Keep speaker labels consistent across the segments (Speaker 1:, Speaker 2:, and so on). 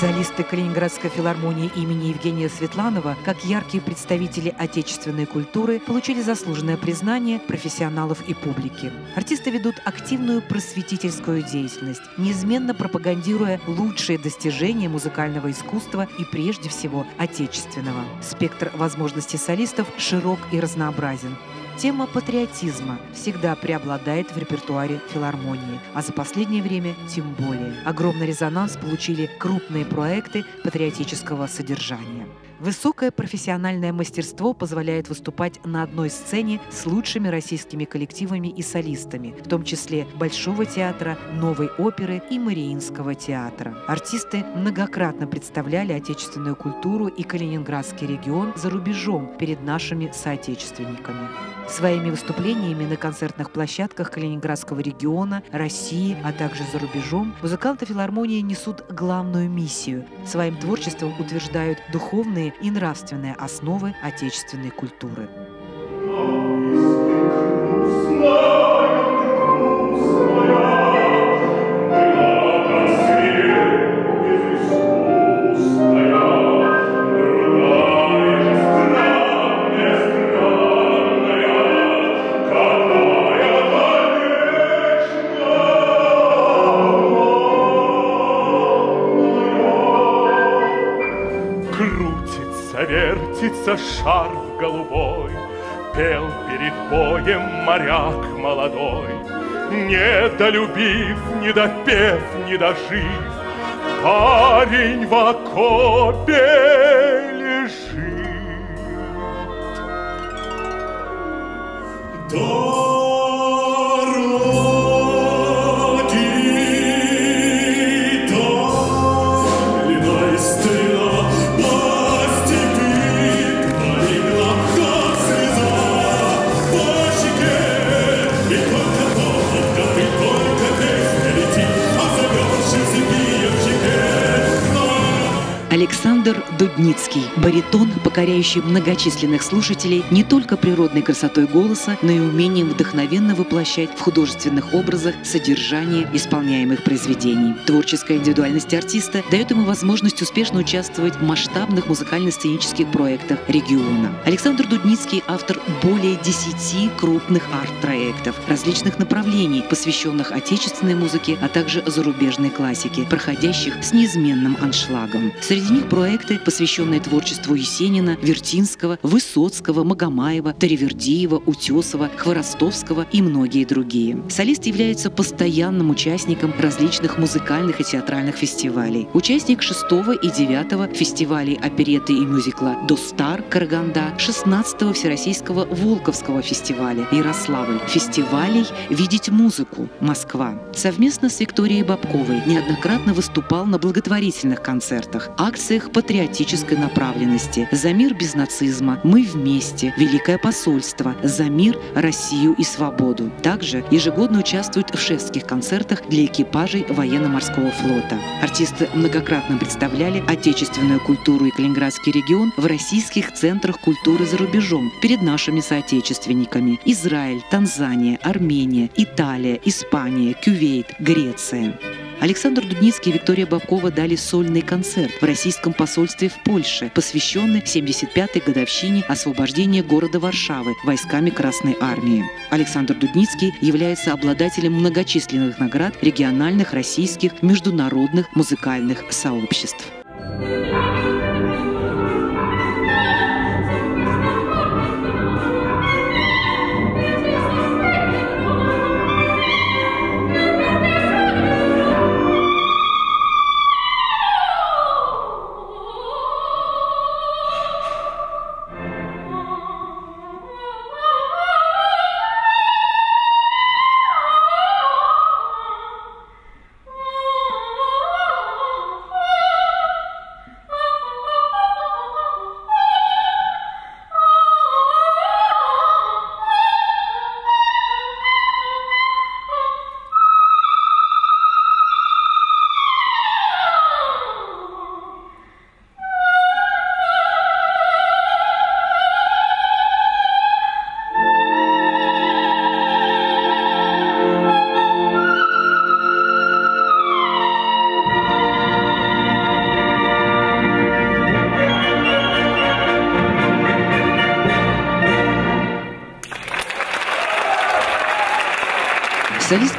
Speaker 1: Солисты Калининградской филармонии имени Евгения Светланова, как яркие представители отечественной культуры, получили заслуженное признание профессионалов и публики. Артисты ведут активную просветительскую деятельность, неизменно пропагандируя лучшие достижения музыкального искусства и прежде всего отечественного. Спектр возможностей солистов широк и разнообразен. Тема патриотизма всегда преобладает в репертуаре филармонии, а за последнее время тем более. Огромный резонанс получили крупные проекты патриотического содержания. Высокое профессиональное мастерство позволяет выступать на одной сцене с лучшими российскими коллективами и солистами, в том числе Большого театра, Новой оперы и Мариинского театра. Артисты многократно представляли отечественную культуру и Калининградский регион за рубежом перед нашими соотечественниками. Своими выступлениями на концертных площадках Калининградского региона, России, а также за рубежом музыканты филармонии несут главную миссию. Своим творчеством утверждают духовные и нравственные основы отечественной культуры.
Speaker 2: Вертится шарф голубой, Пел перед боем моряк молодой, Не долюбив, не допев, не дожив, Парень в окопе
Speaker 1: Александр Дудницкий, баритон, покоряющий многочисленных слушателей не только природной красотой голоса, но и умением вдохновенно воплощать в художественных образах содержание исполняемых произведений. Творческая индивидуальность артиста дает ему возможность успешно участвовать в масштабных музыкально-сценических проектах региона. Александр Дудницкий – автор более 10 крупных арт-проектов различных направлений, посвященных отечественной музыке, а также зарубежной классике, проходящих с неизменным аншлагом. Среди них проекты, посвященные творчеству Есенина, Вертинского, Высоцкого, Магомаева, Таривердиева, Утесова, Хворостовского и многие другие. Солист является постоянным участником различных музыкальных и театральных фестивалей. Участник 6 и 9 фестивалей опереты и мюзикла «Достар» Караганда, 16 Всероссийского Волковского фестиваля Ярославль, фестивалей «Видеть музыку» Москва. Совместно с Викторией Бабковой неоднократно выступал на благотворительных концертах, акциях патриотической направленности «За мир без нацизма», «Мы вместе», «Великое посольство», «За мир, Россию и свободу». Также ежегодно участвует в шефских концертах для экипажей военно-морского флота. Артисты многократно представляли отечественную культуру и Калининградский регион в российских центрах культуры за рубежом перед нашими соотечественниками. Израиль, Танзания, Армения, Италия, Испания, Кювейт, Греция. Александр Дудницкий и Виктория Бабкова дали сольный концерт в российском посольстве в Польше, посвященный 75-й годовщине освобождения города Варшавы войсками Красной Армии. Александр Дудницкий является обладателем многочисленных наград региональных, российских, международных музыкальных сообществ.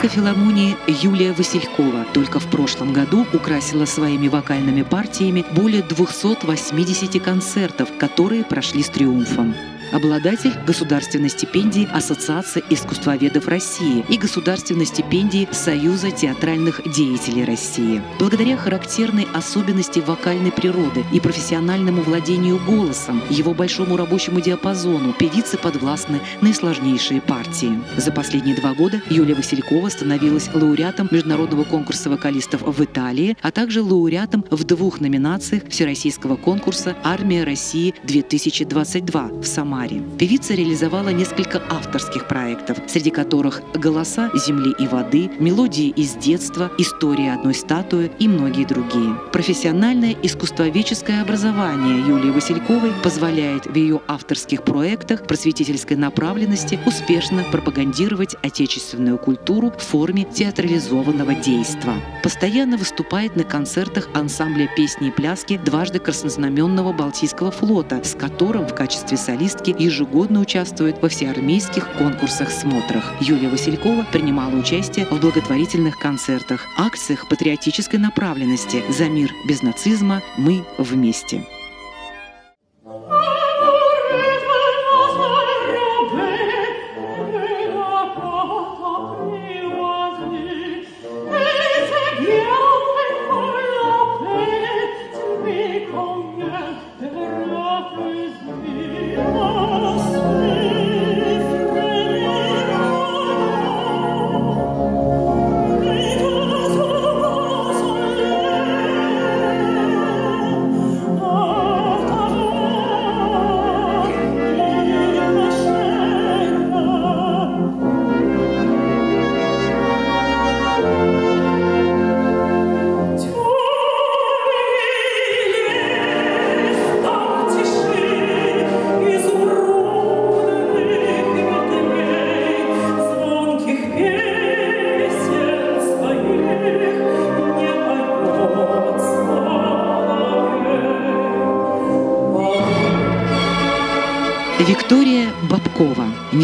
Speaker 1: Солистка филармонии Юлия Василькова только в прошлом году украсила своими вокальными партиями более 280 концертов, которые прошли с триумфом обладатель государственной стипендии Ассоциации искусствоведов России и государственной стипендии Союза театральных деятелей России. Благодаря характерной особенности вокальной природы и профессиональному владению голосом, его большому рабочему диапазону, певицы подвластны наисложнейшие партии. За последние два года Юлия Василькова становилась лауреатом международного конкурса вокалистов в Италии, а также лауреатом в двух номинациях Всероссийского конкурса «Армия России-2022» в Самаре Самаре. Певица реализовала несколько авторских проектов, среди которых «Голоса земли и воды», «Мелодии из детства», «История одной статуи» и многие другие. Профессиональное искусствоведческое образование Юлии Васильковой позволяет в ее авторских проектах просветительской направленности успешно пропагандировать отечественную культуру в форме театрализованного действа. Постоянно выступает на концертах ансамбля песни и пляски дважды краснознаменного Балтийского флота, с которым в качестве солистки ежегодно участвует во всеармейских конкурсах-смотрах. Юлия Василькова принимала участие в благотворительных концертах, акциях патриотической направленности «За мир без нацизма. Мы вместе».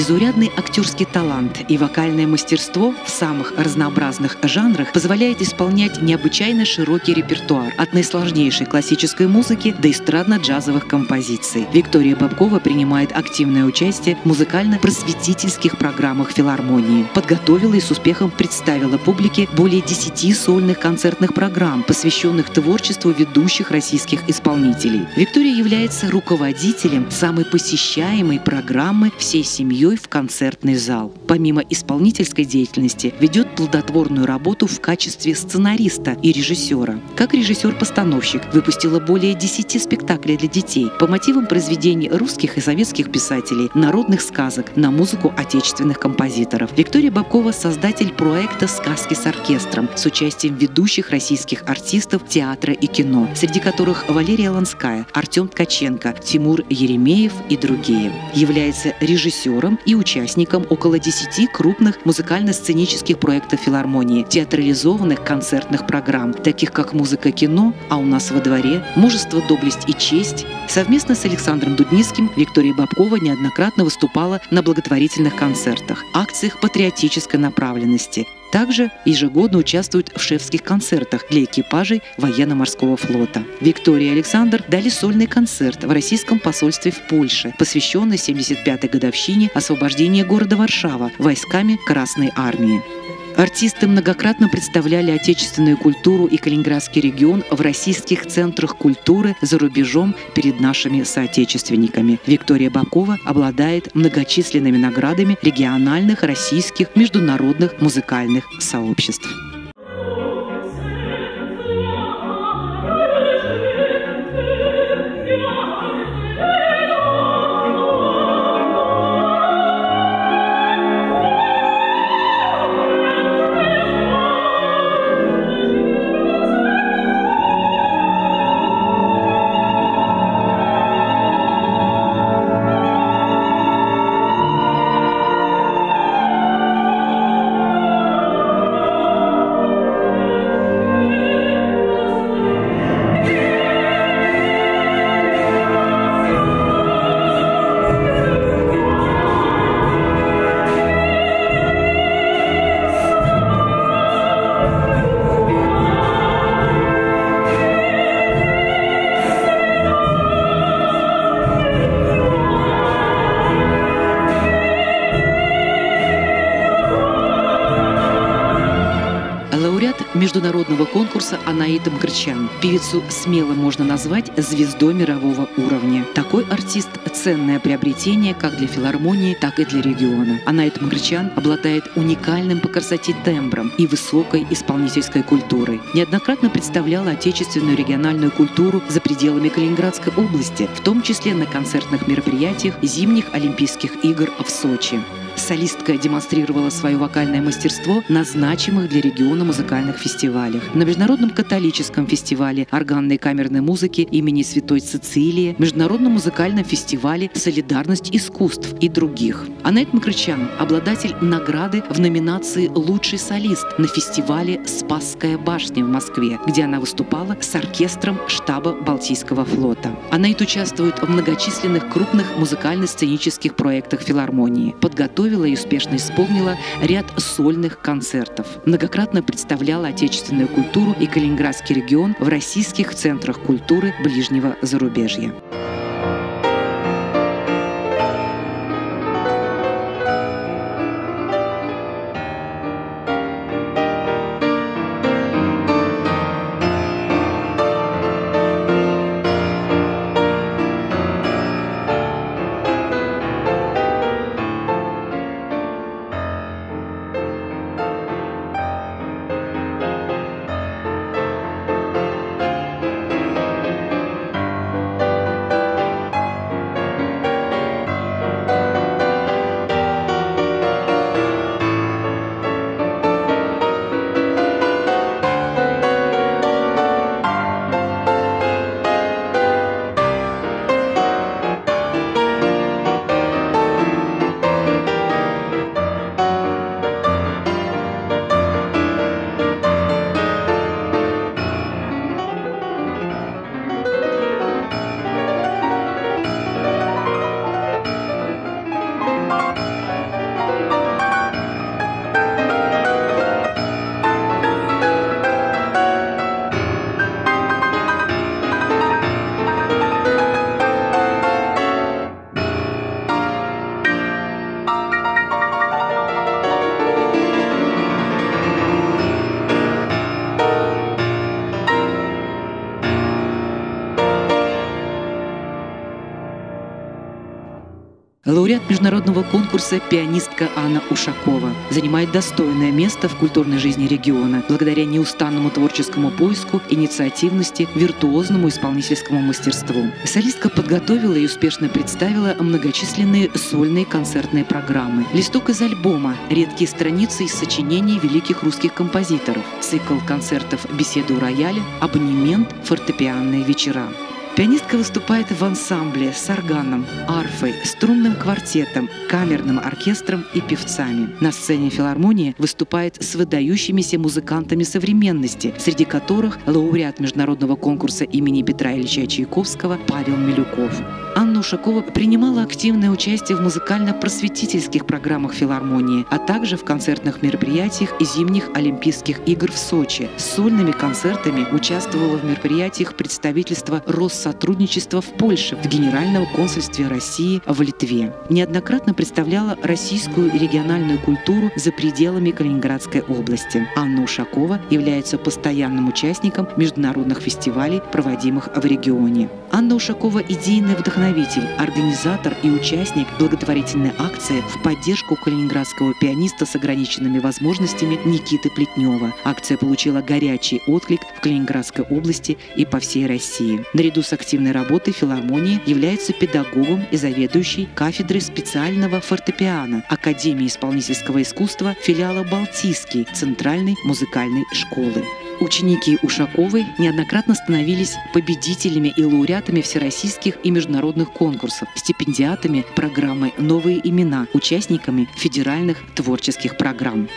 Speaker 1: Бабкова. Незаурядный актерский талант и вокальное мастерство в самых разнообразных жанрах позволяет исполнять необычайно широкий репертуар от наисложнейшей классической музыки до эстрадно-джазовых композиций. Виктория Бабкова принимает активное участие в музыкально-просветительских программах филармонии. Подготовила и с успехом представила публике более 10 сольных концертных программ, посвященных творчеству ведущих российских исполнителей. Виктория является руководителем самой посещаемой программы всей семьей в концертный зал. Помимо исполнительской деятельности, ведет плодотворную работу в качестве сценариста и режиссера. Как режиссер-постановщик выпустила более 10 спектаклей для детей по мотивам произведений русских и советских писателей, народных сказок на музыку отечественных композиторов. Виктория Бабкова – создатель проекта «Сказки с оркестром» с участием ведущих российских артистов театра и кино, среди которых Валерия Ланская, Артем Ткаченко, Тимур Еремеев и другие является режиссером и участником около 10 крупных музыкально-сценических проектов филармонии, театрализованных концертных программ, таких как «Музыка кино», «А у нас во дворе», «Мужество, доблесть и честь». Совместно с Александром Дудницким Виктория Бабкова неоднократно выступала на благотворительных концертах, акциях патриотической направленности, также ежегодно участвует в шефских концертах для экипажей военно-морского флота. Виктория и Александр дали сольный концерт в российском посольстве в Польше, посвященный 75-й годовщине освобождения города Варшава войсками Красной Армии. Артисты многократно представляли отечественную культуру и Калининградский регион в российских центрах культуры за рубежом перед нашими соотечественниками. Виктория Бакова обладает многочисленными наградами региональных, российских, международных музыкальных сообществ. Конкурса Анаита Мкрчан. Певицу смело можно назвать звездой мирового уровня. Такой артист – ценное приобретение как для филармонии, так и для региона. Анаит Мкрчан обладает уникальным по красоте тембром и высокой исполнительской культурой. Неоднократно представляла отечественную региональную культуру за пределами Калининградской области, в том числе на концертных мероприятиях зимних Олимпийских игр в Сочи. Солистка демонстрировала свое вокальное мастерство на значимых для региона музыкальных фестивалях. На Международном католическом фестивале органной и камерной музыки имени Святой Цицилии, Международном музыкальном фестивале «Солидарность искусств» и других. Анет Макрычан – обладатель награды в номинации «Лучший солист» на фестивале «Спасская башня» в Москве, где она выступала с оркестром штаба Балтийского флота. Анет участвует в многочисленных крупных музыкально-сценических проектах филармонии. Подготовила подготовила и успешно исполнила ряд сольных концертов. Многократно представляла отечественную культуру и Калининградский регион в российских центрах культуры ближнего зарубежья. Лауреат международного конкурса пианистка Анна Ушакова занимает достойное место в культурной жизни региона благодаря неустанному творческому поиску, инициативности, виртуозному исполнительскому мастерству. Солистка подготовила и успешно представила многочисленные сольные концертные программы. Листок из альбома «Редкие страницы из сочинений великих русских композиторов», цикл концертов «Беседа у рояля», «Абонемент», «Фортепианные вечера». Пианистка выступает в ансамбле с органом, арфой, струнным квартетом, камерным оркестром и певцами. На сцене филармонии выступает с выдающимися музыкантами современности, среди которых лауреат международного конкурса имени Петра Ильича Чайковского Павел Милюков. Анна Ушакова принимала активное участие в музыкально-просветительских программах филармонии, а также в концертных мероприятиях и зимних Олимпийских игр в Сочи. С сольными концертами участвовала в мероприятиях представительства Россотрудничества в Польше, в Генеральном консульстве России в Литве. Неоднократно представляла российскую региональную культуру за пределами Калининградской области. Анна Ушакова является постоянным участником международных фестивалей, проводимых в регионе. Анна Ушакова – идейный вдохновитель, организатор и участник благотворительной акции в поддержку калининградского пианиста с ограниченными возможностями Никиты Плетнева. Акция получила горячий отклик в Калининградской области и по всей России. Наряду с активной работой филармонии является педагогом и заведующий кафедрой специального фортепиано Академии исполнительского искусства филиала Балтийский Центральной музыкальной школы. Ученики Ушаковой неоднократно становились победителями и лауреатами всероссийских и международных конкурсов, стипендиатами программы «Новые имена», участниками федеральных творческих программ.